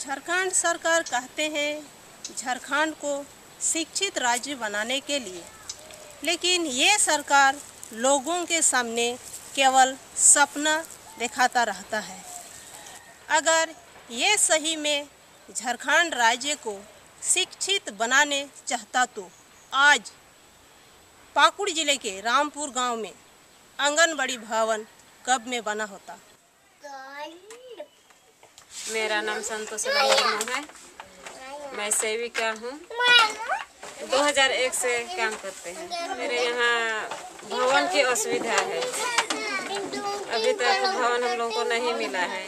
झारखंड सरकार कहते हैं झारखंड को शिक्षित राज्य बनाने के लिए। लेकिन ये सरकार लोगों के सामने केवल सपना दिखाता रहता है। अगर ये सही में झारखंड राज्य को शिक्षित बनाने चाहता तो आज पाकुड़ ज़िले के रामपुर गाँव में आंगनबाड़ी भवन कब में बना होता? मेरा नाम संतोष मुर्मू है। मैं सेविका हूँ। 2001 से काम करते हैं। मेरे यहाँ भवन की असुविधा है। अभी तक भवन हम लोगों को नहीं मिला है।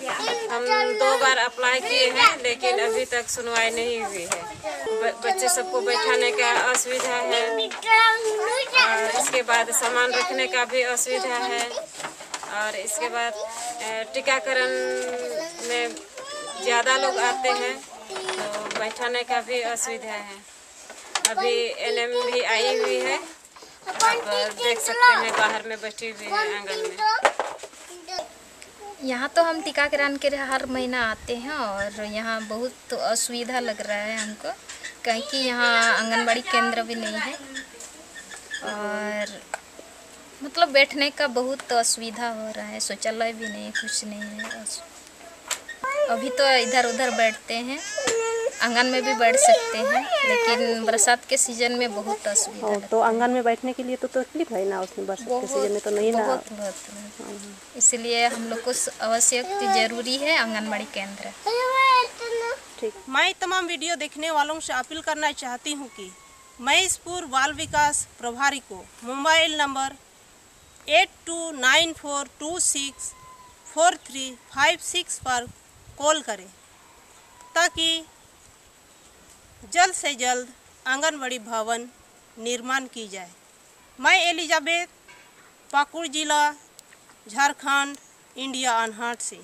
हम दो बार अप्लाई किए हैं, लेकिन अभी तक सुनवाई नहीं हुई है। बच्चे सबको बैठाने का असुविधा है। और इसके बाद सामान रखने का भी असुविधा है। और इसके बाद टीकाकरण ज़्यादा लोग आते हैं तो बैठाने का भी असुविधा है। अभी एनएम भी आई हुई है, आप देख सकते हैं, बाहर में बैठी हुई है आँगन में। यहाँ तो हम टीकाकरण के लिए हर महीना आते हैं और यहाँ बहुत तो असुविधा लग रहा है हमको कहीं कि यहाँ आंगनबाड़ी केंद्र भी नहीं है। और मतलब बैठने का बहुत असुविधा हो रहा है, शौचालय भी नहीं, कुछ नहीं है। अभी तो इधर उधर बैठते हैं। आँगन में भी बैठ सकते हैं लेकिन बरसात के सीज़न में बहुत असुविधा लगता तो आँगन में बैठने के लिए तो तकलीफ़ है ना उसमें बरसात के सीज़न में तो नहीं ना। बहुत बहुत। इसलिए हम लोग को आवश्यक ज़रूरी है आंगनबाड़ी केंद्र। ठीक। मैं तमाम वीडियो देखने वालों से अपील करना चाहती हूँ कि महेशपुर बाल विकास प्रभारी को mobile number eight two nine four two six four three five six पर कॉल करें, ताकि जल्द से जल्द आंगनबाड़ी भवन निर्माण की जाए। मैं एलिजाबेथ पाकुड़ जिला झारखंड, इंडिया अनहाट से।